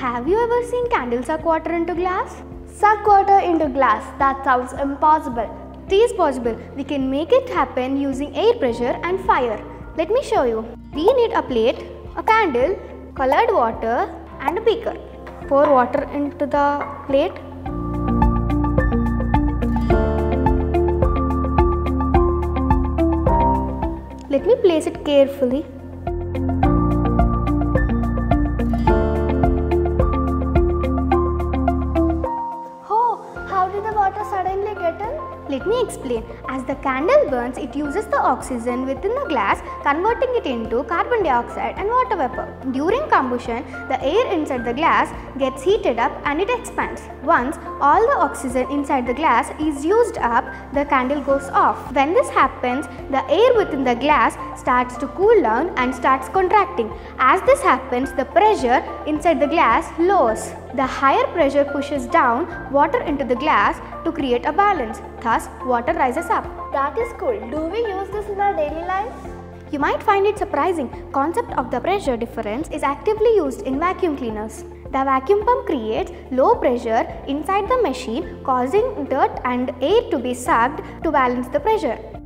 Have you ever seen candles suck water into glass? Suck water into glass. That sounds impossible. It is possible. We can make it happen using air pressure and fire. Let me show you. We need a plate, a candle, colored water and a beaker. Pour water into the plate. Let me place it carefully. Did the water suddenly get in? Let me explain. As the candle burns, it uses the oxygen within the glass, converting it into carbon dioxide and water vapor. During combustion, the air inside the glass gets heated up and it expands. Once all the oxygen inside the glass is used up, the candle goes off. When this happens, the air within the glass starts to cool down and starts contracting. As this happens, the pressure inside the glass lowers. The higher pressure pushes down water into the glass to create a balance. Thus, water rises up. That is cool. Do we use this in our daily life? You might find it surprising. Concept of the pressure difference is actively used in vacuum cleaners. The vacuum pump creates low pressure inside the machine causing dirt and air to be sucked to balance the pressure.